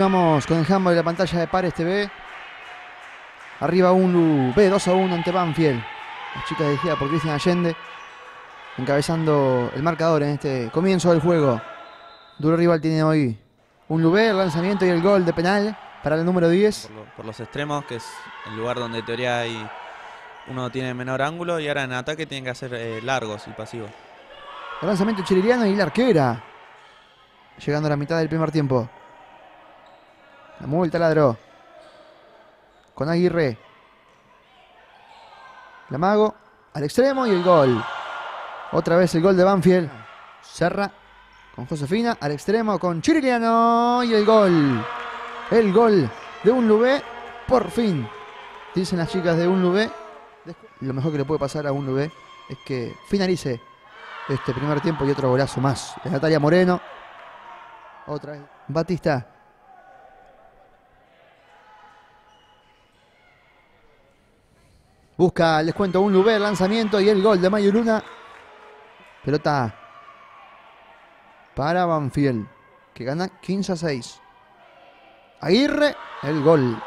Vamos con el handball de la pantalla de Pares TV. Arriba un B 2 a 1 ante Banfield. La chica dirigida por Cristian Allende. Encabezando el marcador en este comienzo del juego. Duro rival tiene hoy un Lubé, el lanzamiento y el gol de penal para el número 10. Por, lo- por los extremos, que es el lugar donde en teoría hay, uno tiene menor ángulo y ahora en ataque tienen que hacer eh, largos y pasivos. El lanzamiento chiliriano y la arquera. Llegando a la mitad del primer tiempo. La mueve el taladro. Con Aguirre. La mago al extremo y el gol. Otra vez el gol de Banfield. Serra con Josefina al extremo con Chiriliano y el gol. El gol de un Lubé. Por fin. Dicen las chicas de un Lubé. Lo mejor que le puede pasar a un Lubé es que finalice este primer tiempo y otro golazo más. De Natalia Moreno. Otra vez. Batista. Busca, les cuento, un Lubé, lanzamiento y el gol de Mayo Luna. Pelota para Banfield, que gana 15 a 6. Aguirre, el gol.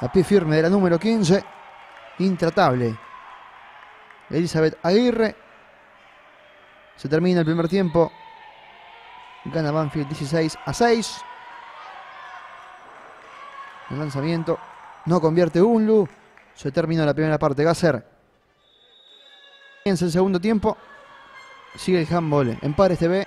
A pie firme de la número 15. Intratable. Elizabeth Aguirre. Se termina el primer tiempo. Gana Banfield 16 a 6. El lanzamiento. No convierte Unlu. Se terminó la primera parte. Gasser. Comienza el segundo tiempo. Sigue el handball en Pares TV.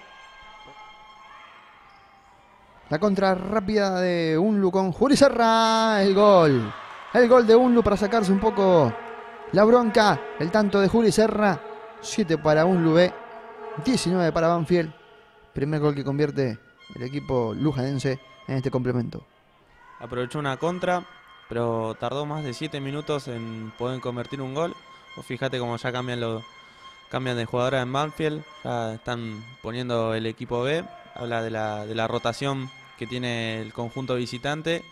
La contra rápida de Unlu con Juli Serra. El gol. El gol de Unlu para sacarse un poco la bronca. El tanto de Juli Serra. 7 para Unlu B. 19 para Banfield. Primer gol que convierte el equipo lujanense en este complemento. Aprovechó una contra, pero tardó más de 7 minutos en poder convertir un gol. Vos fíjate cómo ya cambian, lo, cambian de jugadora en Banfield. Ya están poniendo el equipo B. Habla de la, de la rotación que tiene el conjunto visitante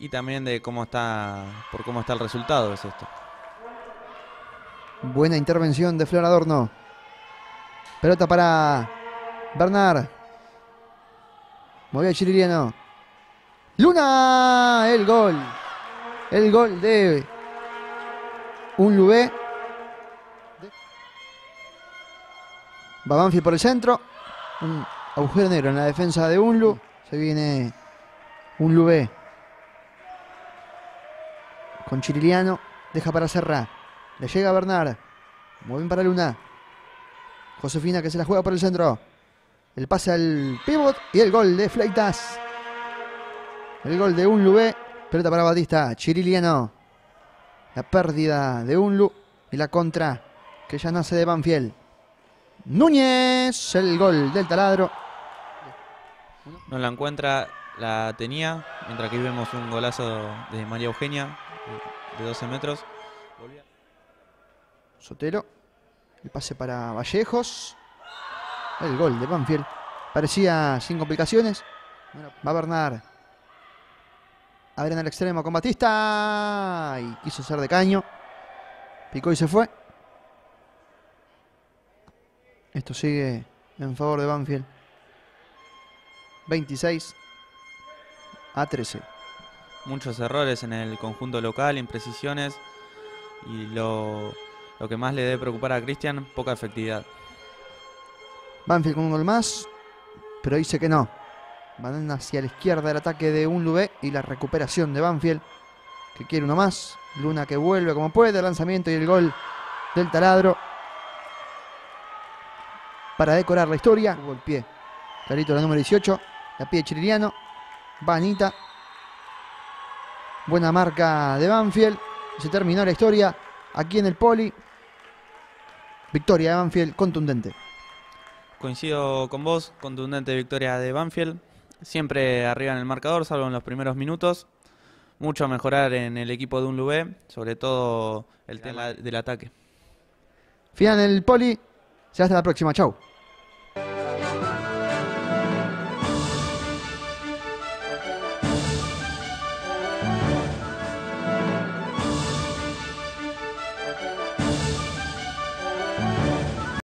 y también de cómo está por cómo está el resultado es esto. Buena intervención de Flor Adorno. Pelota para Bernard. Movía Chiriliano. Luna, el gol. El gol de un Lubé. Va por el centro. Un agujero negro en la defensa de Unlu. Se viene un Lubé. Con Chiriliano. Deja para Serra. Le llega Bernard. Muy bien para Luna. Josefina que se la juega por el centro. El pase al pivot y el gol de Fleitas. El gol de Unlu Pelota para Batista. Chiriliano. La pérdida de Unlu y la contra que ya nace de Banfield. Núñez. El gol del taladro. No la encuentra, la tenía, mientras que ahí vemos un golazo de María Eugenia de 12 metros. Sotelo. El pase para Vallejos. El gol de Banfield. Parecía sin complicaciones. Va Bernard. Abren al extremo con Batista. Y quiso ser de caño. Picó y se fue. Esto sigue en favor de Banfield. 26 a 13. Muchos errores en el conjunto local, imprecisiones. Y lo, lo que más le debe preocupar a Cristian, poca efectividad. Banfield con un gol más. Pero dice que no. Van hacia la izquierda el ataque de un Lubé y la recuperación de Banfield. Que quiere uno más. Luna que vuelve como puede. Lanzamiento y el gol del taladro. Para decorar la historia. Pie. Clarito la número 18. La pie Chiriliano. Va Anita. Buena marca de Banfield. Se terminó la historia aquí en el Poli. Victoria de Banfield contundente. Coincido con vos, contundente victoria de Banfield. Siempre arriba en el marcador, salvo en los primeros minutos. Mucho a mejorar en el equipo de un Lubé, sobre todo el tema del ataque. Final del Poli. Será hasta la próxima. Chau.